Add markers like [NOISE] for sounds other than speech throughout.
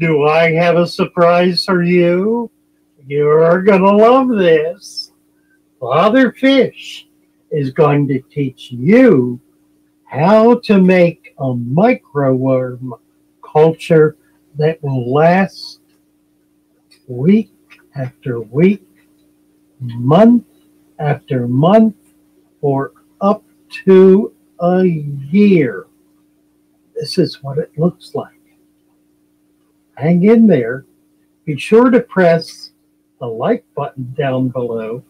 Do I have a surprise for you? You're going to love this. Father Fish is going to teach you how to make a microworm culture that will last week after week, month after month, for up to a year. This is what it looks like. Hang in there. Be sure to press the like button down below.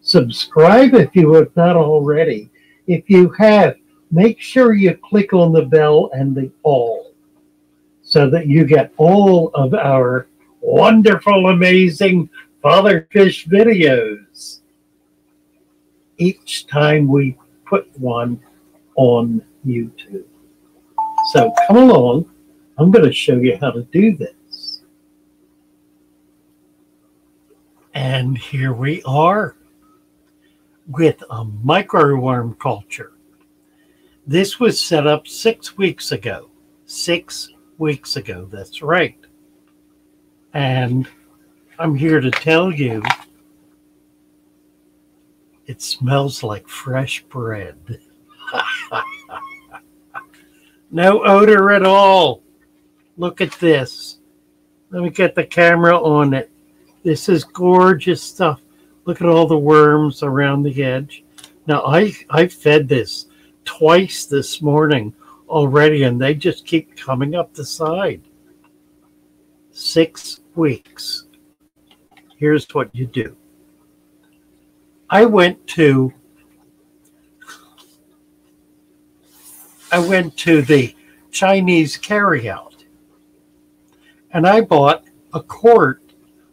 Subscribe if you have not already. If you have, make sure you click on the bell and the all so that you get all of our wonderful, amazing Father Fish videos each time we put one on YouTube. So come along. I'm going to show you how to do this. And here we are with a microworm culture. This was set up six weeks ago. Six weeks ago, that's right. And I'm here to tell you it smells like fresh bread. [LAUGHS] no odor at all. Look at this. Let me get the camera on it. This is gorgeous stuff. Look at all the worms around the edge. Now I I fed this twice this morning already and they just keep coming up the side. 6 weeks. Here's what you do. I went to I went to the Chinese carryout and I bought a quart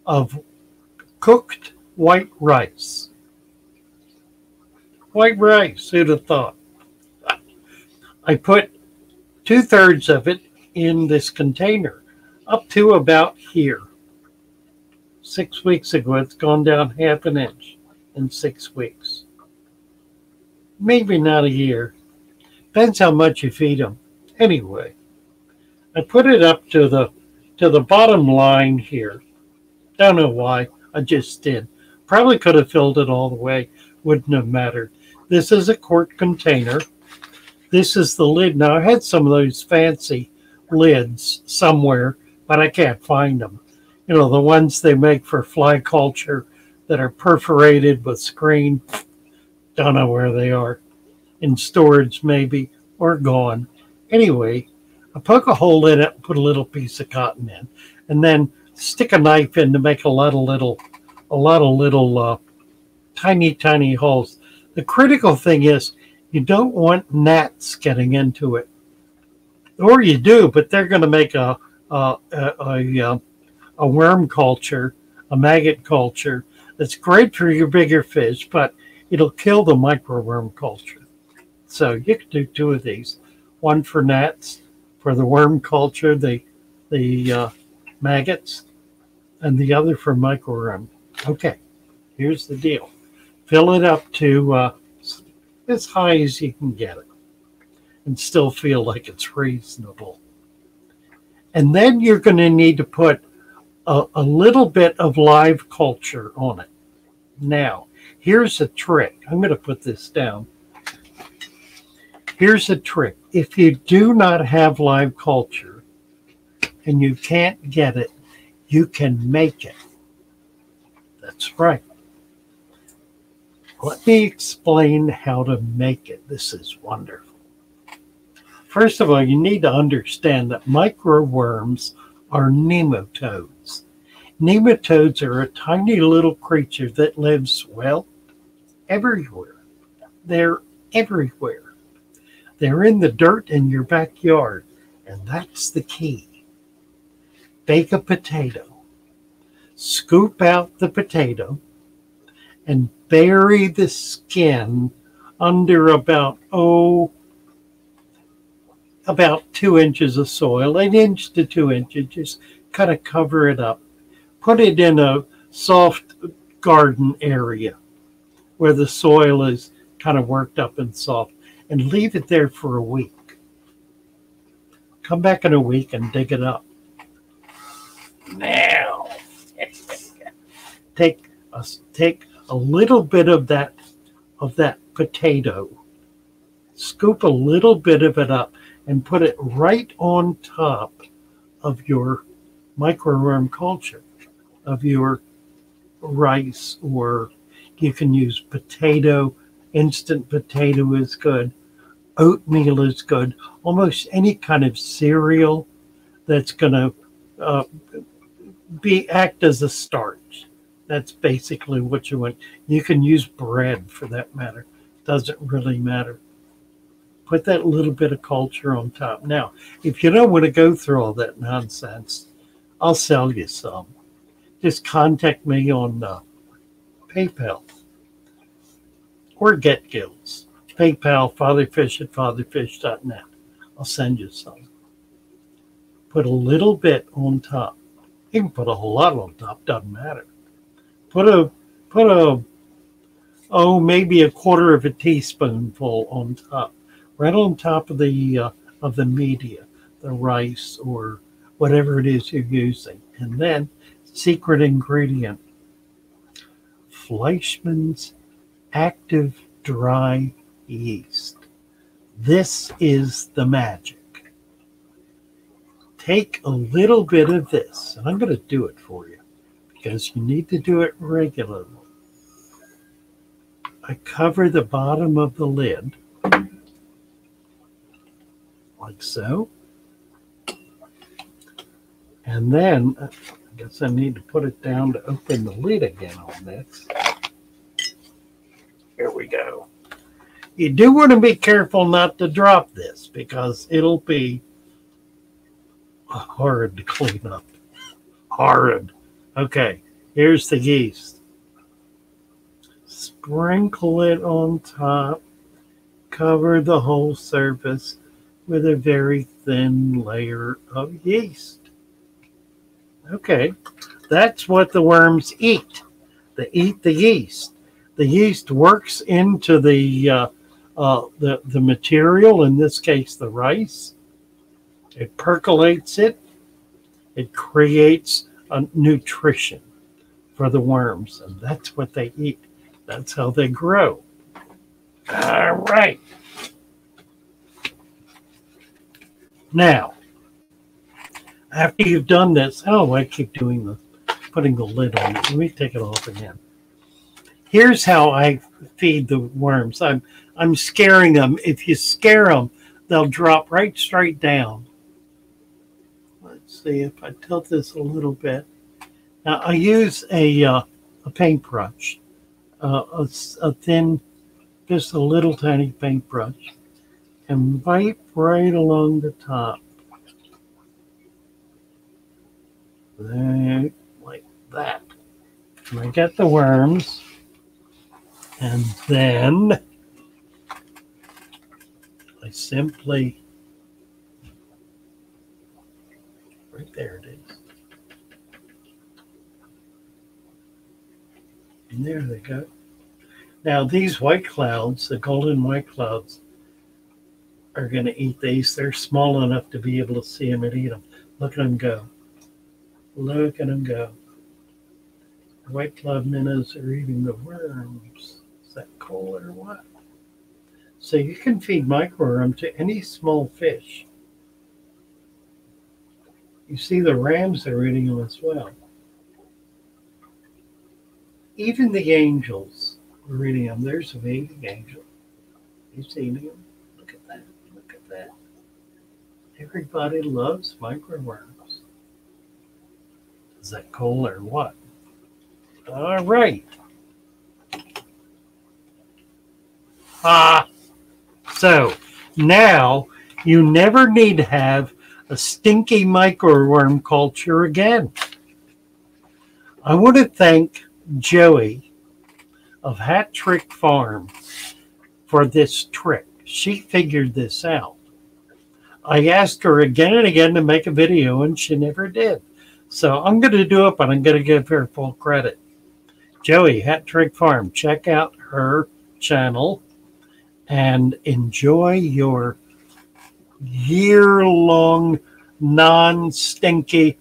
of cooked white rice. White rice, who'd have thought? I put two thirds of it in this container up to about here. Six weeks ago, it's gone down half an inch in six weeks. Maybe not a year. Depends how much you feed them. Anyway, I put it up to the to the bottom line here. Don't know why. I just did. Probably could have filled it all the way. Wouldn't have mattered. This is a quart container. This is the lid. Now I had some of those fancy lids somewhere, but I can't find them. You know, the ones they make for fly culture that are perforated with screen. Don't know where they are. In storage, maybe, or gone. Anyway, I poke a hole in it, put a little piece of cotton in, and then stick a knife in to make a lot of little, a lot of little, uh, tiny, tiny holes. The critical thing is you don't want gnats getting into it, or you do, but they're going to make a a, a, a, uh, a worm culture, a maggot culture that's great for your bigger fish, but it'll kill the microworm culture. So you can do two of these, one for gnats, for the worm culture, the the uh, maggots, and the other for microworm. Okay, here's the deal. Fill it up to uh, as high as you can get it and still feel like it's reasonable. And then you're going to need to put a, a little bit of live culture on it. Now, here's a trick. I'm going to put this down. Here's a trick. If you do not have live culture and you can't get it, you can make it. That's right. Let me explain how to make it. This is wonderful. First of all, you need to understand that microworms are nematodes. Nematodes are a tiny little creature that lives, well, everywhere. They're everywhere. They're in the dirt in your backyard, and that's the key. Bake a potato. Scoop out the potato and bury the skin under about, oh, about two inches of soil, an inch to two inches. Just kind of cover it up. Put it in a soft garden area where the soil is kind of worked up and soft and leave it there for a week. Come back in a week and dig it up. Now, [LAUGHS] take a, take a little bit of that of that potato, scoop a little bit of it up, and put it right on top of your microworm culture, of your rice, or you can use potato Instant potato is good. Oatmeal is good. Almost any kind of cereal that's going to uh, be act as a starch. That's basically what you want. You can use bread for that matter. Doesn't really matter. Put that little bit of culture on top. Now, if you don't want to go through all that nonsense, I'll sell you some. Just contact me on uh, PayPal or GetGills. PayPal, fatherfish at fatherfish.net. I'll send you some. Put a little bit on top. You can put a whole lot on top, doesn't matter. Put a put a oh maybe a quarter of a teaspoonful on top, right on top of the uh, of the media, the rice or whatever it is you're using, and then secret ingredient, Fleischmann's active dry yeast. This is the magic. Take a little bit of this, and I'm going to do it for you because you need to do it regularly. I cover the bottom of the lid like so. And then I guess I need to put it down to open the lid again on this. Here we go. You do want to be careful not to drop this because it'll be hard to clean up. Horrid. Okay, here's the yeast. Sprinkle it on top. Cover the whole surface with a very thin layer of yeast. Okay, that's what the worms eat. They eat the yeast. The yeast works into the uh, uh, the the material. In this case, the rice. It percolates it. It creates a nutrition for the worms, and that's what they eat. That's how they grow. All right. Now, after you've done this, oh, I keep doing the putting the lid on it. Let me take it off again. Here's how I feed the worms. I'm I'm scaring them. If you scare them, they'll drop right straight down Let's see if I tilt this a little bit. Now I use a, uh, a paintbrush, uh, a, a thin, just a little tiny paintbrush, and wipe right along the top. There, like that. And I get the worms, and then I simply Right there it is. And there they go. Now these white clouds, the golden white clouds, are going to eat these. They're small enough to be able to see them and eat them. Look at them go. Look at them go. White cloud minnows are eating the worms. Is that cool or what? So you can feed microworm to any small fish. You see the rams are eating them as well. Even the angels are eating them. There's a angel. He's eating them. Look at that. Look at that. Everybody loves microworms. Is that cool or what? All right. Ah, so now you never need to have a stinky microworm culture again. I want to thank Joey of Hattrick Farm for this trick. She figured this out. I asked her again and again to make a video, and she never did. So I'm going to do it, but I'm going to give her full credit. Joey, Hattrick Farm, check out her channel and enjoy your year long, non stinky,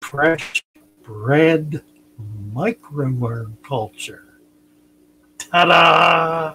fresh, spread microworm culture. Ta-da!